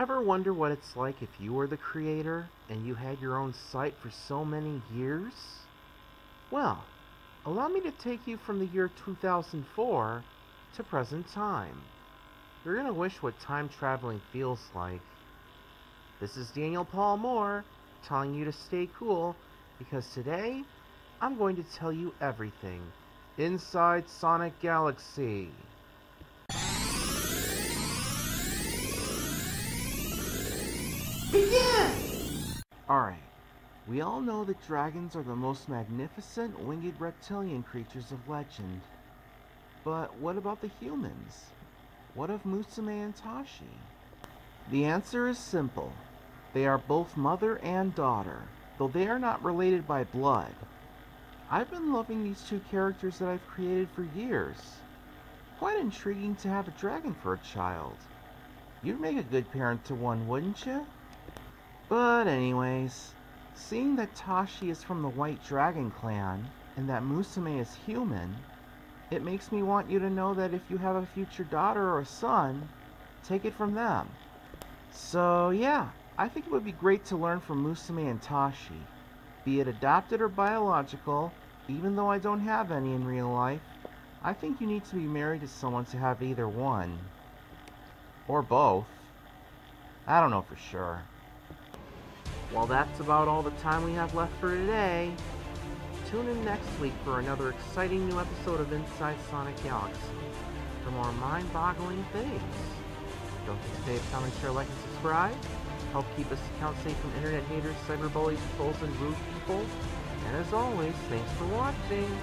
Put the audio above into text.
Ever wonder what it's like if you were the creator and you had your own site for so many years? Well, allow me to take you from the year 2004 to present time. You're going to wish what time traveling feels like. This is Daniel Paul Moore telling you to stay cool because today I'm going to tell you everything inside Sonic Galaxy. Begin! Alright, we all know that dragons are the most magnificent winged reptilian creatures of legend. But what about the humans? What of Musume and Tashi? The answer is simple. They are both mother and daughter, though they are not related by blood. I've been loving these two characters that I've created for years. Quite intriguing to have a dragon for a child. You'd make a good parent to one, wouldn't you? But anyways, seeing that Tashi is from the White Dragon clan, and that Musume is human, it makes me want you to know that if you have a future daughter or son, take it from them. So yeah, I think it would be great to learn from Musume and Tashi. Be it adopted or biological, even though I don't have any in real life, I think you need to be married to someone to have either one. Or both. I don't know for sure. Well, that's about all the time we have left for today. Tune in next week for another exciting new episode of Inside Sonic Galaxy for more mind-boggling things. Don't forget to comment, share, like, and subscribe. Help keep this account safe from internet haters, cyberbullies, trolls, and rude people. And as always, thanks for watching.